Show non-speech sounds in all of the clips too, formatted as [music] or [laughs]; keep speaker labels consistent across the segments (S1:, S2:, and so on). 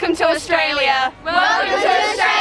S1: Welcome to Australia.
S2: Welcome to Australia.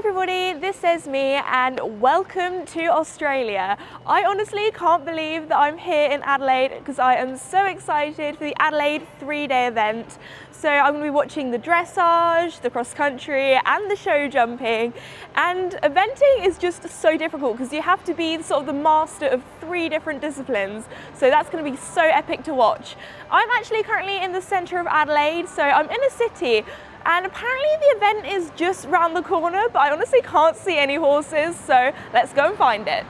S3: Everybody, this is me and welcome to Australia. I honestly can't believe that I'm here in Adelaide because I am so excited for the Adelaide three-day event. So I'm going to be watching the dressage, the cross country and the show jumping and eventing is just so difficult because you have to be sort of the master of three different disciplines. So that's going to be so epic to watch. I'm actually currently in the centre of Adelaide so I'm in a city and apparently the event is just round the corner, but I honestly can't see any horses, so let's go and find it.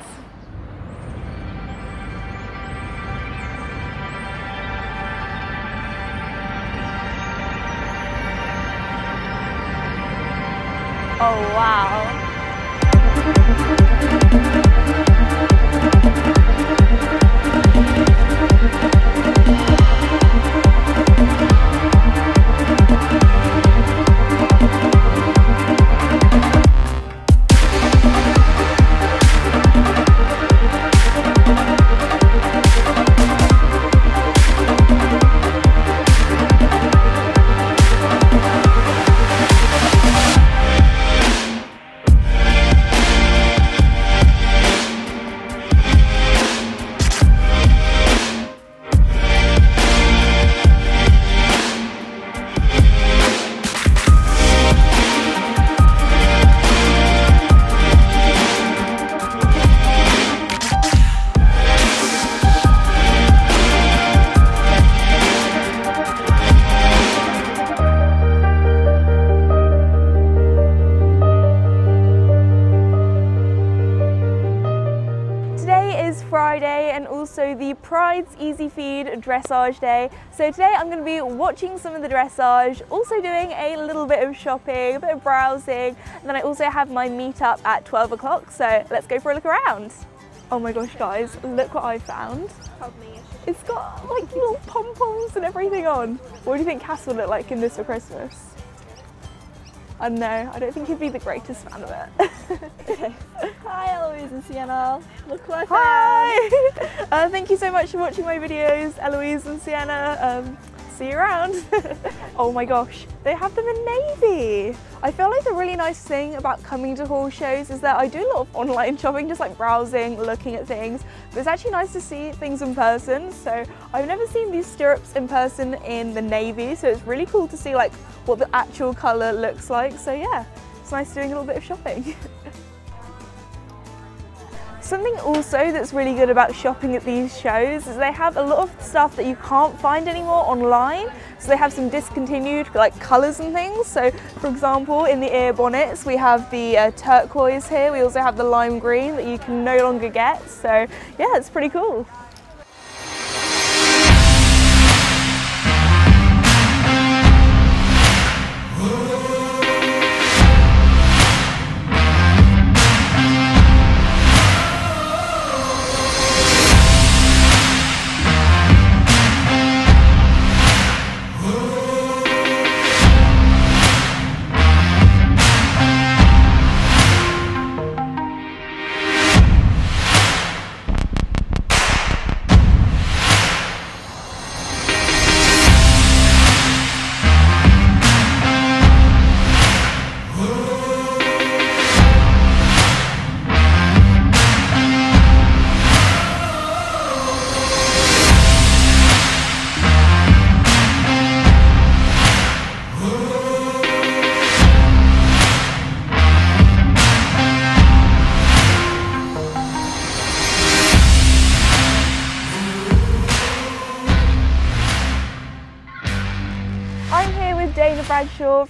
S3: Prydes EasiFeed Dressage Day. So today I'm going to be watching some of the dressage, also doing a little bit of shopping, a bit of browsing, and then I also have my meetup at 12 o'clock. So let's go for a look around. Oh my gosh guys, look what I found. It's got like little pom-poms and everything on. What do you think Cass would look like in this for Christmas? I don't know, I don't think he'd be the greatest fan of it. okay.
S4: Hi Eloise and Sienna. Look what I found.
S3: Hi! uh, thank you so much for watching my videos, Eloise and Sienna. Um, see you around. [laughs] oh my gosh, they have them in navy. I feel like the really nice thing about coming to horse shows is that I do a lot of online shopping, just like browsing, looking at things, but it's actually nice to see things in person. So I've never seen these stirrups in person in the navy, so it's really cool to see like what the actual colour looks like. So yeah, it's nice doing a little bit of shopping. [laughs] Something also that's really good about shopping at these shows is they have a lot of stuff that you can't find anymore online. So they have some discontinued like colours and things. So for example, in the ear bonnets, we have the uh, turquoise here. We also have the lime green that you can no longer get. So yeah, it's pretty cool.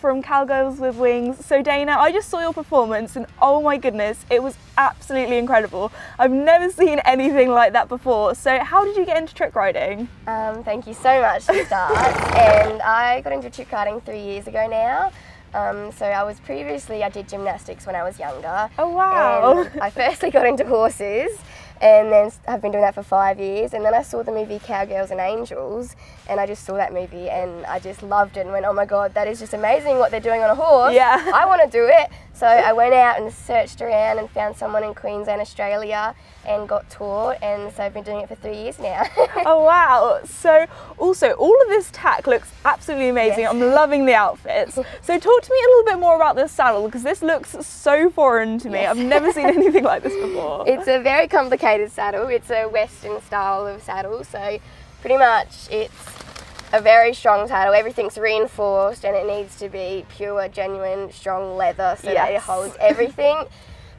S3: From Cowgirls with Wings. So Dana, I just saw your performance and oh my goodness, it was absolutely incredible. I've never seen anything like that before. So how did you get into trick riding?
S4: Um, thank you so much to start. [laughs] and I got into trick riding three years ago now. Um, so I was previously, I did gymnastics when I was younger.
S3: Oh wow.
S4: I firstly got into horses and then I've been doing that for five years. And then I saw the movie Cowgirls and Angels, and I just saw that movie and I just loved it and went, oh my god, that is just amazing what they're doing on a horse.
S3: Yeah.
S4: I want to do it. So I went out and searched around and found someone in Queensland, Australia, and got taught. And so I've been doing it for three years now. [laughs]
S3: oh wow! So also all of this tack looks absolutely amazing. Yes. I'm loving the outfits. [laughs] So talk to me a little bit more about this saddle because this looks so foreign to me. Yes. I've never seen [laughs] anything like this before.
S4: It's a very complicated saddle. It's a Western style of saddle. So pretty much it's a very strong saddle. Everything's reinforced and it needs to be pure, genuine, strong leather so yes. that it holds everything.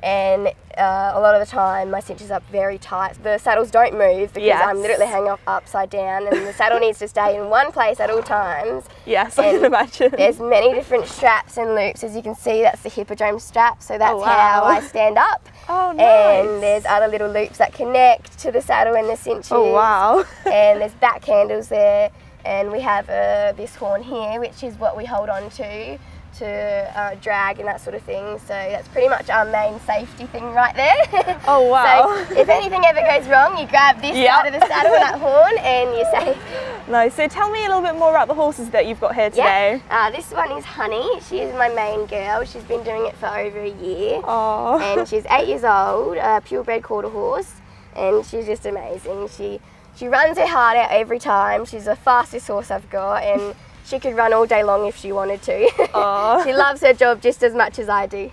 S4: and uh, a lot of the time my cinches up very tight. The saddles don't move because yes. I'm literally hanging up upside down and the saddle needs to stay in one place at all times.
S3: Yes, and I can imagine.
S4: There's many different straps and loops. As you can see, that's the hippodrome strap, so that's oh, wow. how I stand up.
S3: Oh, nice.
S4: And there's other little loops that connect to the saddle and the cinches.
S3: Oh, wow. [laughs]
S4: and there's back handles there and we have uh, this horn here which is what we hold on to to uh, drag and that sort of thing. So that's pretty much our main safety thing right there. [laughs]
S3: Oh wow.
S4: so if anything ever goes wrong you grab this yep. side of the saddle and that horn and you're safe. [laughs]
S3: Nice. So tell me a little bit more about the horses that you've got here today.
S4: Yeah. Uh, this one is honey. She is my main girl. She's been doing it for over a year.
S3: Oh
S4: and she's eight years old a purebred quarter horse. And she's just amazing. She she runs her heart out every time. She's the fastest horse I've got and she could run all day long if she wanted to. [laughs] she loves her job just as much as I do.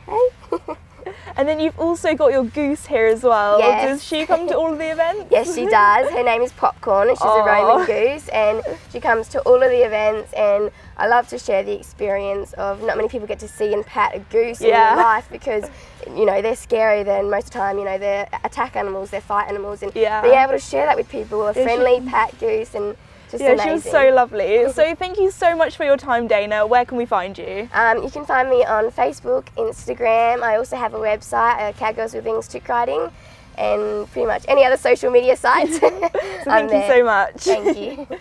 S4: [laughs]
S3: And then you've also got your goose here as well.
S4: Yes.
S3: Does she come to all of the events?
S4: yes, she does. Her name is Popcorn and she's Aww. a Roman goose and she comes to all of the events and I love to share the experience of not many people get to see and pat a goose yeah. in life because you know they're scary then most of the time you know they're attack animals, they're fight animals and yeah. being able to share that with people, a friendly pat goose and just
S3: yeah,
S4: amazing.
S3: she was so lovely. [laughs] so thank you so much for your time, Dana. Where can we find you?
S4: Um, you can find me on Facebook, Instagram. I also have a website, uh, Cowgirls with Wings Trick Riding, and pretty much any other social media sites. [laughs] [laughs] so
S3: thank you so much.
S4: Thank you.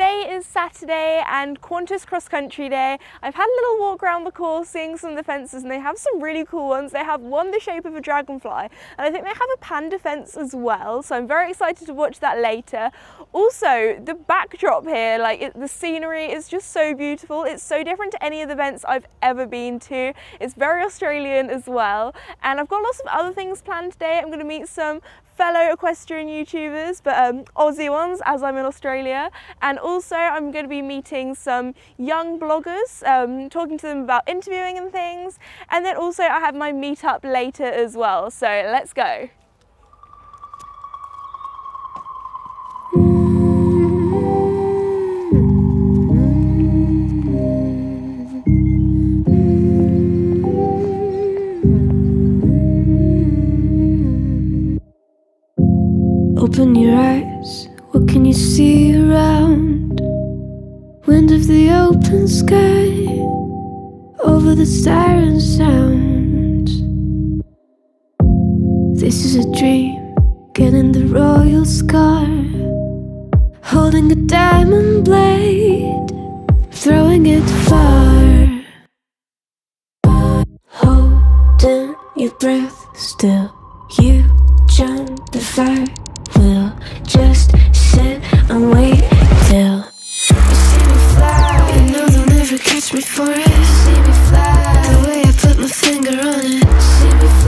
S3: Today is Saturday and Qantas Cross Country Day. I've had a little walk around the course seeing some of the fences and they have some really cool ones. They have one the shape of a dragonfly and I think they have a panda fence as well so I'm very excited to watch that later. Also the backdrop here, like it, the scenery is just so beautiful. It's so different to any of the events I've ever been to. It's very Australian as well and I've got lots of other things planned today. I'm going to meet some fellow equestrian YouTubers, but um, Aussie ones as I'm in Australia. And also I'm going to be meeting some young bloggers, um, talking to them about interviewing and things. And then also I have my meetup later as well. So let's go.
S1: Open your eyes, what can you see around? Wind of the open sky, over the siren sounds. This is a dream, getting the royal scar. Holding a diamond blade, throwing it far. Holding your breath still, you jump the fire catch me. See me fly. The way I put my finger on it. See me fly.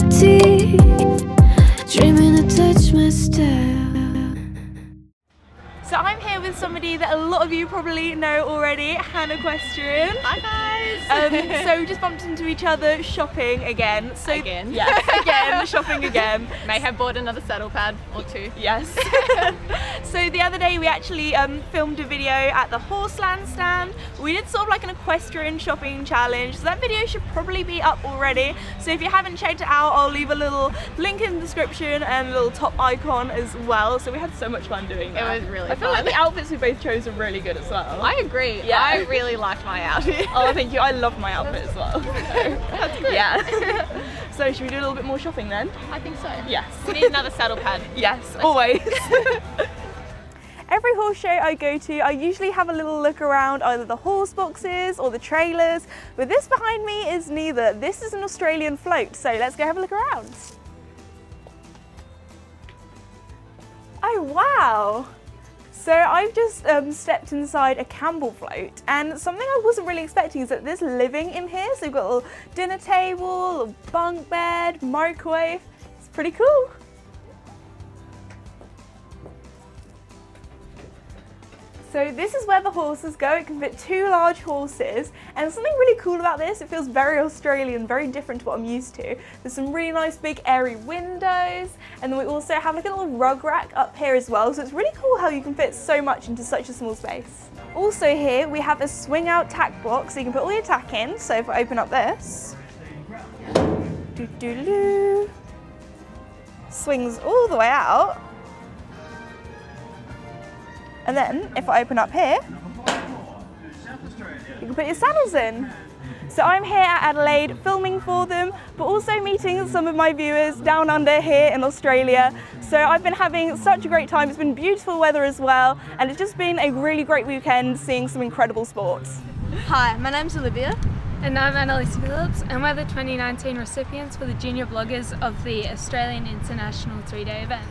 S1: city Dreaming to touch my style
S3: So I'm here with somebody that a lot of you probably know already, Han Equestrian.
S5: Hi guys.
S3: Um, so we just bumped into each other shopping again. So
S5: Again. [laughs]
S3: yes, again, shopping again.
S5: May have bought another saddle pad or two.
S3: Yes. [laughs] so the other day we actually um, filmed a video at the Horseland stand. We did sort of like an equestrian shopping challenge. So that video should probably be up already. So if you haven't checked it out, I'll leave a little link in the description and a little top icon as well. So we had so much fun doing that.
S5: It was really
S3: I feel like
S5: fun.
S3: the outfits we both chose are really good as well.
S5: I agree.
S3: Yeah.
S5: I really liked my outfit. [laughs]
S3: oh, thank you. I love my outfit as well. [laughs] That's good. Yeah. [laughs] so should we do a little bit more shopping then?
S5: I think so.
S3: Yes.
S5: We need another saddle pad.
S3: Yes, always. Every horse show I go to, I usually have a little look around either the horse boxes or the trailers, but this behind me is neither. This is an Australian float, so let's go have a look around. Oh wow! So I've just um, stepped inside a Campbell float and something I wasn't really expecting is that there's living in here. So we've got a little dinner table, a bunk bed, microwave. It's pretty cool. So this is where the horses go. It can fit two large horses. And something really cool about this, it feels very Australian, very different to what I'm used to. There's some really nice big airy windows. And then we also have like a little rug rack up here as well. So it's really cool how you can fit so much into such a small space. Also here, we have a swing out tack box. So you can put all your tack in. So if I open up this, doo -doo -doo, swings all the way out. And then if I open up here, you can put your saddles in. So I'm here at Adelaide filming for them, but also meeting some of my viewers down under here in Australia. So I've been having such a great time. It's been beautiful weather as well, and it's just been a really great weekend seeing some incredible sports.
S6: Hi, my name's Olivia. And I'm Annalisa Phillips, and we're the 2019 recipients for the Junior Bloggers of the Australian International three day event.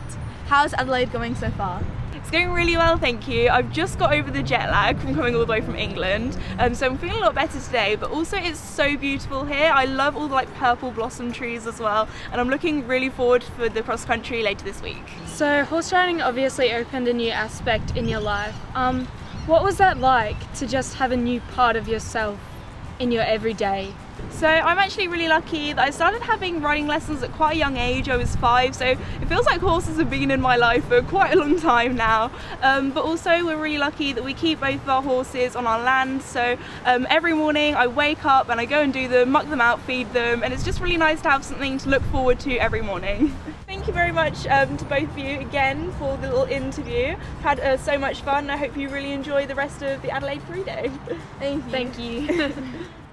S3: How's Adelaide going so far? It's going really well, thank you. I've just got over the jet lag from coming all the way from England, um, so I'm feeling a lot better today. But also, it's so beautiful here. I love all the like purple blossom trees as well, and I'm looking really forward for the cross country later this week.
S6: So, horse riding obviously opened a new aspect in your life. Um, what was that like to just have a new part of yourself in your everyday?
S3: So I'm actually really lucky that I started having riding lessons at quite a young age. I was five, so it feels like horses have been in my life for quite a long time now. Um, but also we're really lucky that we keep both of our horses on our land. So um, every morning I wake up and I go and do them, muck them out, feed them, and it's just really nice to have something to look forward to every morning. [laughs] Thank you very much um, to both of you again for the little interview. Had uh, so much fun. I hope you really enjoy the rest of the Adelaide Three Day. Thank you.
S6: Thank you. [laughs]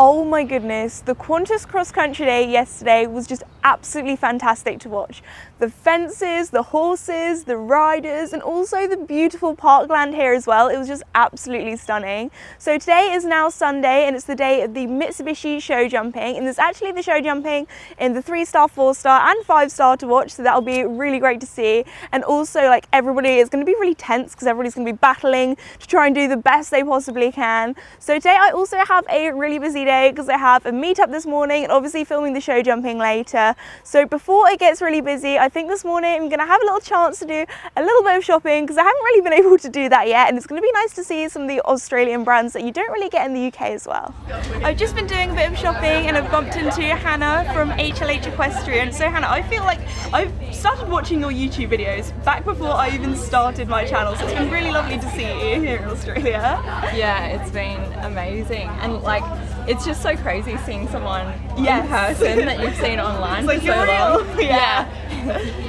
S3: Oh my goodness, the Qantas cross country day yesterday was just absolutely fantastic to watch. The fences, the horses, the riders, and also the beautiful parkland here as well. It was just absolutely stunning. So today is now Sunday and it's the day of the Mitsubishi show jumping. And there's actually the show jumping in the three star, four star, and five star to watch. So that'll be really great to see. And also, like, everybody is going to be really tense because everybody's going to be battling to try and do the best they possibly can. So today I also have a really busy day because I have a meetup this morning and obviously filming the show jumping later. So before it gets really busy, I think this morning I'm going to have a little chance to do a little bit of shopping because I haven't really been [laughs] able to do that yet and it's going to be nice to see some of the Australian brands that you don't really get in the UK as well. I've just been doing a bit of shopping and I've bumped into Hannah from HLH Equestrian. So Hannah, I feel like I've started watching your YouTube videos back before I even started my channel so it's been really lovely to see you here in Australia.
S7: Yeah, it's been amazing. And like, it's just so crazy seeing someone
S3: Yes.
S7: in person that you've seen online
S3: like
S7: for so long. [laughs]
S3: real. Yeah.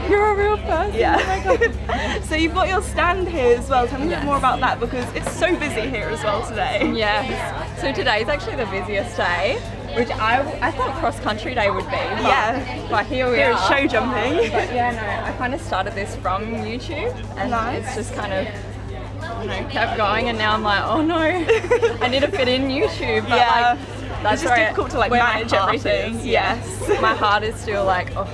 S7: You're a real person.
S3: Yeah.
S7: Oh my god.
S3: so you've got your stand here as well. Tell me a bit more about that because it's so busy here as well today.
S7: Yes. So today's actually the busiest day, which I, I thought cross country day would be. But,
S3: Yeah.
S7: But here we
S3: Here
S7: are.
S3: show jumping.
S7: But yeah, no, I kind of started this from YouTube and
S3: Nice.
S7: it's just kind of you know, kept going and now I'm like, oh no, I need to fit in YouTube. But
S3: Yeah.
S7: like, that's
S3: It's just difficult to, like, manage everything.
S7: is.
S3: Yes. [laughs]
S7: my heart is still like, oh,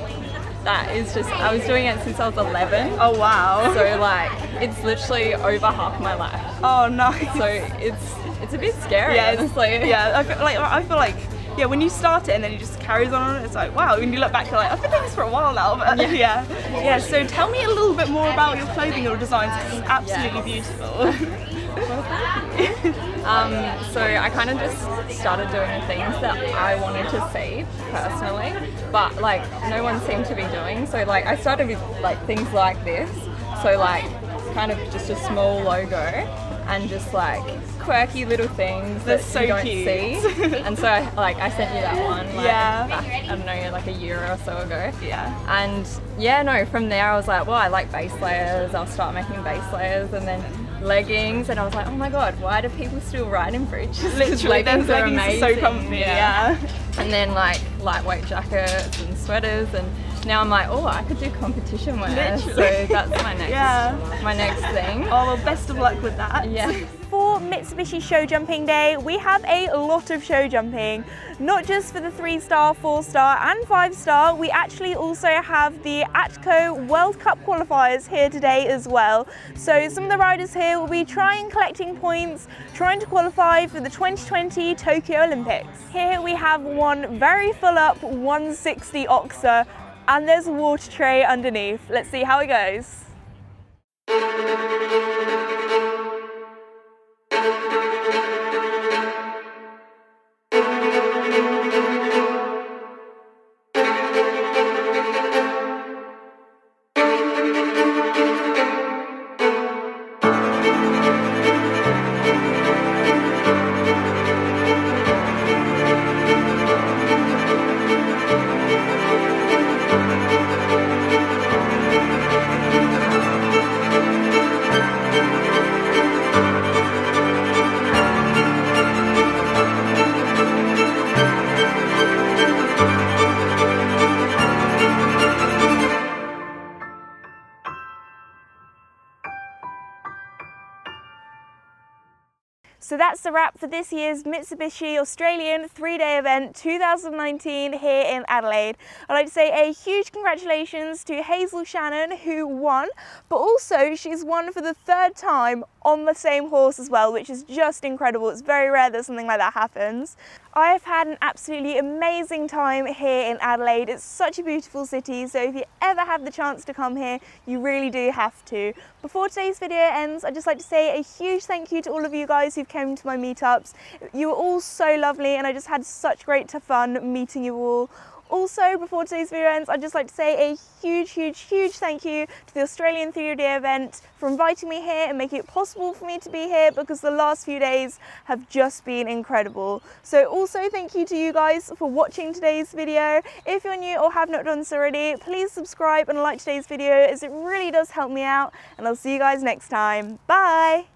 S7: that is just, I was doing it since I was 11.
S3: Oh wow.
S7: So like, it's literally over half my life.
S3: oh nice.
S7: So it's, it's a bit scary,
S3: yeah,
S7: honestly.
S3: yeah. I feel like I feel like yeah, when you start it and then it just carries on, it's like wow. When you look back, you're like I've been doing this for a while now. But [laughs] yeah, yeah. So tell me a little bit more about your clothing or designs. It's absolutely beautiful. [laughs]
S7: Um, so I kind of just started doing the things that I wanted to see personally, but like no one seemed to be doing. So like I started with like things like this. So like kind of just a small logo and just like quirky little things that
S3: so
S7: you don't
S3: cute.
S7: see. [laughs] and so I, like I sent you that one. Like,
S3: Yeah.
S7: Back, I don't know, like a year or so ago.
S3: Yeah.
S7: And yeah, no, from there I was like, well, I like base layers. I'll start making base layers and then leggings. And I was like, oh my god, why do people still ride in breeches? [laughs]
S3: Literally,
S7: leggings are
S3: leggings are
S7: amazing.
S3: so comfy. Yeah.
S7: And then like lightweight jackets and sweaters and now I'm like, oh, I could do competition wear.
S3: Literally.
S7: So that's my next, [laughs]
S3: Yeah.
S7: my next thing.
S3: Oh well, best of luck with that.
S7: Yeah. [laughs]
S3: For Mitsubishi Show Jumping Day, we have a lot of show jumping. Not just for the three star, four star, and five star, we actually also have the ATCO World Cup qualifiers here today as well. So some of the riders here will be trying collecting points, trying to qualify for the 2020 Tokyo Olympics. Here we have one very full up 160 oxer, and there's a water tray underneath. Let's see how it goes. Wrap for this year's Mitsubishi Australian three-day event 2019 here in Adelaide. I'd like to say a huge congratulations to Hazel Shannon who won, but also she's won for the third time on the same horse as well, which is just incredible. It's very rare that something like that happens. I've had an absolutely amazing time here in Adelaide. It's such a beautiful city, so if you ever have the chance to come here, you really do have to. Before today's video ends, I'd just like to say a huge thank you to all of you guys who've come to my meetups. You were all so lovely and I just had such great fun meeting you all. Also, before today's video ends, I'd just like to say a huge, huge, huge thank you to the Australian Three Day event for inviting me here and making it possible for me to be here because the last few days have just been incredible. So also thank you to you guys for watching today's video. If you're new or have not done so already, please subscribe and like today's video as it really does help me out and I'll see you guys next time. Bye!